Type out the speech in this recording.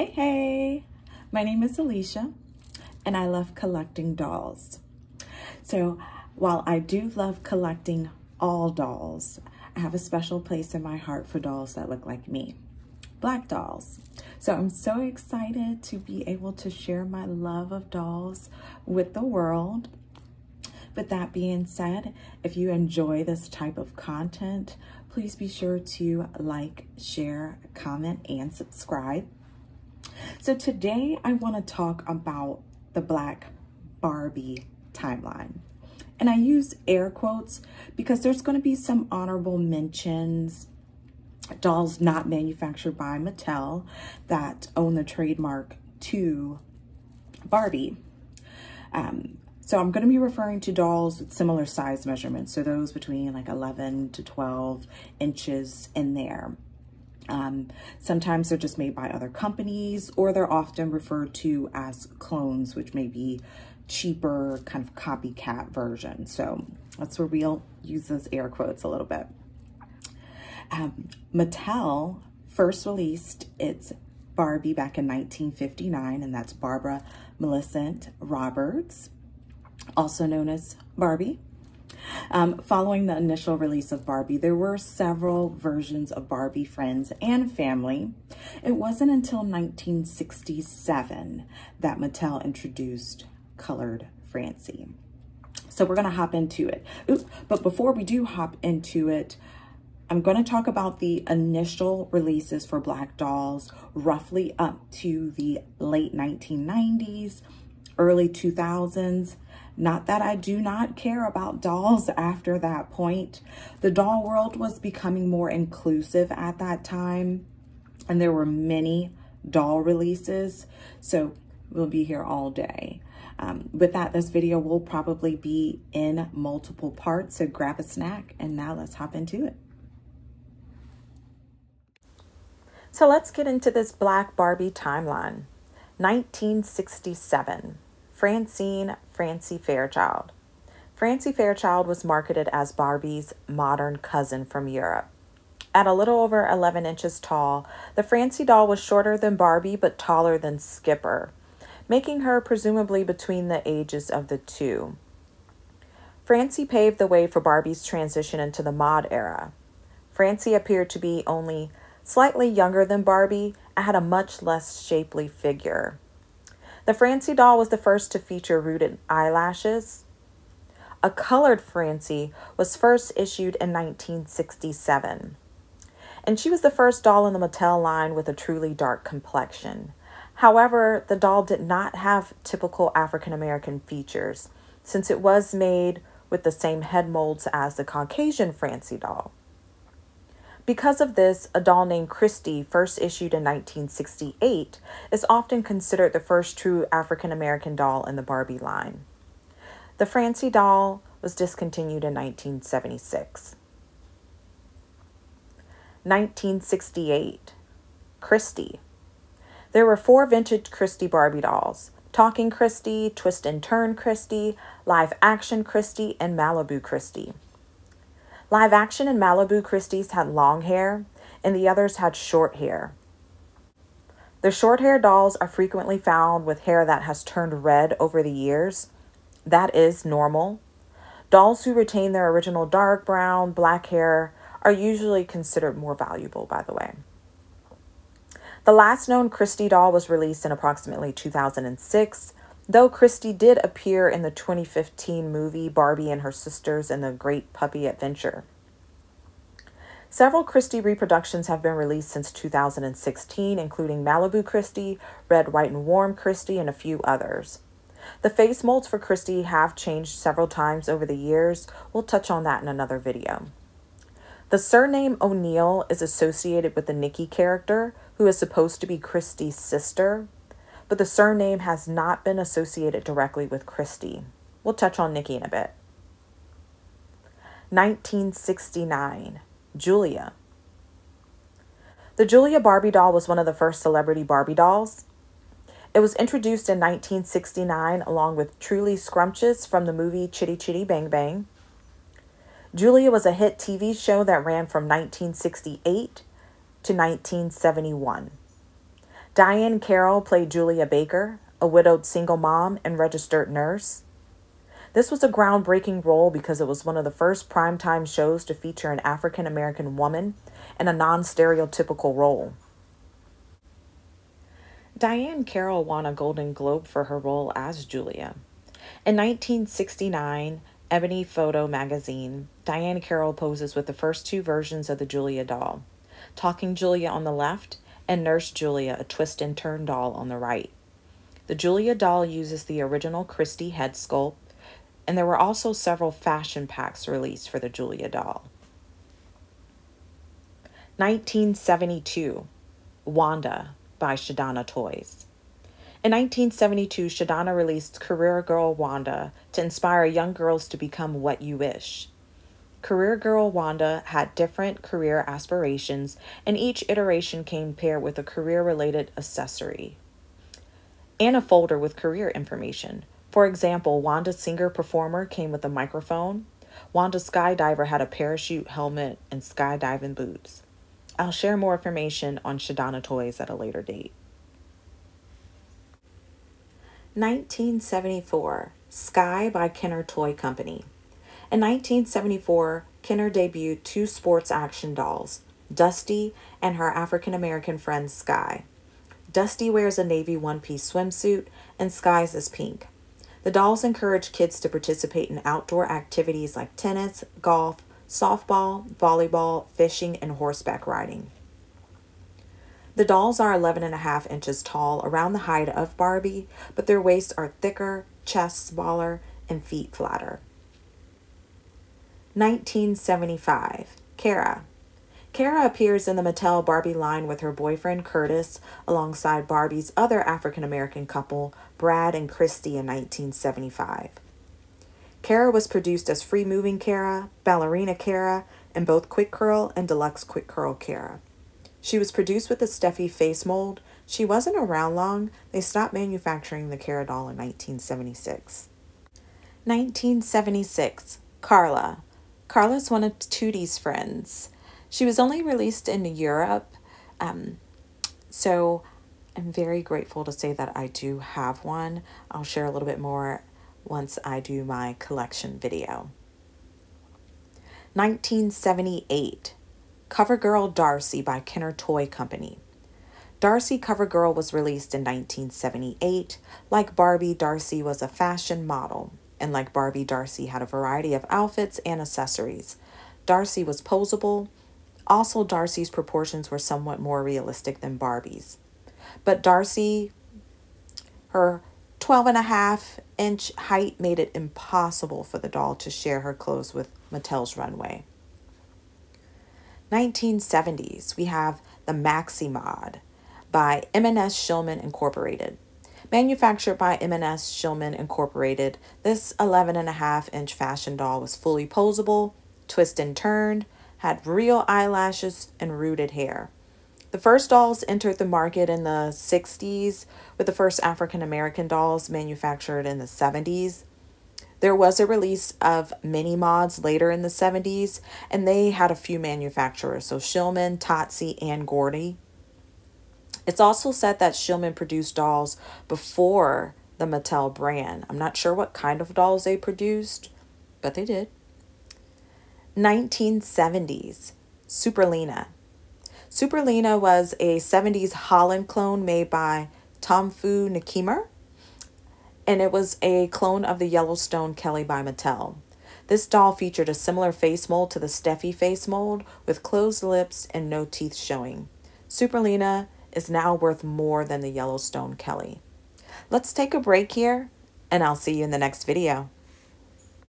Hey, hey, my name is Alicia and I love collecting dolls. So while I do love collecting all dolls, I have a special place in my heart for dolls that look like me, black dolls. So I'm so excited to be able to share my love of dolls with the world. With that being said, if you enjoy this type of content, please be sure to like, share, comment, and subscribe. So today I want to talk about the Black Barbie timeline. And I use air quotes because there's going to be some honorable mentions, dolls not manufactured by Mattel that own the trademark to Barbie. Um, so I'm going to be referring to dolls with similar size measurements. So those between like 11 to 12 inches in there. Um, sometimes they're just made by other companies or they're often referred to as clones, which may be cheaper kind of copycat version. So that's where we'll use those air quotes a little bit. Um, Mattel first released its Barbie back in 1959, and that's Barbara Millicent Roberts, also known as Barbie. Um, following the initial release of Barbie, there were several versions of Barbie Friends and Family. It wasn't until 1967 that Mattel introduced Colored Francie. So we're going to hop into it. But before we do hop into it, I'm going to talk about the initial releases for Black Dolls roughly up to the late 1990s, early 2000s. Not that I do not care about dolls after that point. The doll world was becoming more inclusive at that time, and there were many doll releases, so we'll be here all day. Um, with that, this video will probably be in multiple parts, so grab a snack, and now let's hop into it. So let's get into this Black Barbie timeline. 1967. Francine Francie Fairchild. Francie Fairchild was marketed as Barbie's modern cousin from Europe. At a little over 11 inches tall, the Francie doll was shorter than Barbie but taller than Skipper, making her presumably between the ages of the two. Francie paved the way for Barbie's transition into the mod era. Francie appeared to be only slightly younger than Barbie and had a much less shapely figure. The Francie doll was the first to feature rooted eyelashes. A colored Francie was first issued in 1967. And she was the first doll in the Mattel line with a truly dark complexion. However, the doll did not have typical African American features, since it was made with the same head molds as the Caucasian Francie doll. Because of this, a doll named Christie, first issued in 1968, is often considered the first true African American doll in the Barbie line. The Francie doll was discontinued in 1976. 1968. Christie. There were four vintage Christie Barbie dolls Talking Christie, Twist and Turn Christie, Live Action Christie, and Malibu Christie. Live action and Malibu Christie's had long hair, and the others had short hair. The short hair dolls are frequently found with hair that has turned red over the years. That is normal. Dolls who retain their original dark brown, black hair are usually considered more valuable, by the way. The last known Christie doll was released in approximately 2006 Though Christie did appear in the 2015 movie Barbie and Her Sisters and the Great Puppy Adventure. Several Christie reproductions have been released since 2016, including Malibu Christie, Red, White, and Warm Christie, and a few others. The face molds for Christie have changed several times over the years. We'll touch on that in another video. The surname O'Neill is associated with the Nikki character, who is supposed to be Christie's sister but the surname has not been associated directly with Christie. We'll touch on Nikki in a bit. 1969, Julia. The Julia Barbie doll was one of the first celebrity Barbie dolls. It was introduced in 1969 along with Truly Scrumptious from the movie Chitty Chitty Bang Bang. Julia was a hit TV show that ran from 1968 to 1971. Diahann Carroll played Julia Baker, a widowed single mom and registered nurse. This was a groundbreaking role because it was one of the first primetime shows to feature an African American woman in a non stereotypical role. Diahann Carroll won a Golden Globe for her role as Julia. In 1969, Ebony Photo magazine, Diahann Carroll poses with the first two versions of the Julia doll Talking Julia on the left and Nurse Julia, a twist and turn doll, on the right. The Julia doll uses the original Christie head sculpt, and there were also several fashion packs released for the Julia doll. 1972 Wanda by Shindana Toys. In 1972, Shindana released Career Girl Wanda to inspire young girls to become what you wish. Career Girl Wanda had different career aspirations, and each iteration came paired with a career related accessory and a folder with career information. For example, Wanda Singer Performer came with a microphone. Wanda Skydiver had a parachute helmet and skydiving boots. I'll share more information on Shindana Toys at a later date. 1974 Skye by Kenner Toy Company. In 1974, Kenner debuted two sports action dolls, Dusty and her African American friend Skye. Dusty wears a navy one piece swimsuit, and Skye's is pink. The dolls encourage kids to participate in outdoor activities like tennis, golf, softball, volleyball, fishing, and horseback riding. The dolls are 11 and a half inches tall, around the height of Barbie, but their waists are thicker, chests smaller, and feet flatter. 1975. Cara. Cara appears in the Mattel Barbie line with her boyfriend Curtis alongside Barbie's other African American couple, Brad and Christie, in 1975. Cara was produced as Free Moving Cara, Ballerina Cara, and both Quick Curl and Deluxe Quick Curl Cara. She was produced with the Steffi face mold. She wasn't around long. They stopped manufacturing the Cara doll in 1976. 1976. Carla. Carla's one of Tutti's friends. She was only released in Europe, um, so I'm very grateful to say that I do have one. I'll share a little bit more once I do my collection video. 1978 CoverGirl Darcy by Kenner Toy Company. Darcy CoverGirl was released in 1978. Like Barbie, Darcy was a fashion model and like Barbie, Darcy had a variety of outfits and accessories. Darcy was posable. Also, Darcy's proportions were somewhat more realistic than Barbie's. But Darcy, her 12 and a half inch height made it impossible for the doll to share her clothes with Mattel's runway. 1970s, we have the Maxi Mod by M&S Schulman Incorporated. Manufactured by M&S Schulman Incorporated, this 11 and a half inch fashion doll was fully posable, twist and turned, had real eyelashes, and rooted hair. The first dolls entered the market in the 60s, with the first African American dolls manufactured in the 70s. There was a release of mini mods later in the 70s, and they had a few manufacturers, so Schulman, Totsi, and Gordy. It's also said that Schulman produced dolls before the Mattel brand. I'm not sure what kind of dolls they produced, but they did. 1970s, Superlena. Superlena was a 70s Holland clone made by Tom Fu Nikimer, and it was a clone of the Yellowstone Kelly by Mattel. This doll featured a similar face mold to the Steffi face mold with closed lips and no teeth showing. Superlena is now worth more than the Yellowstone Kelly. Let's take a break here, and I'll see you in the next video.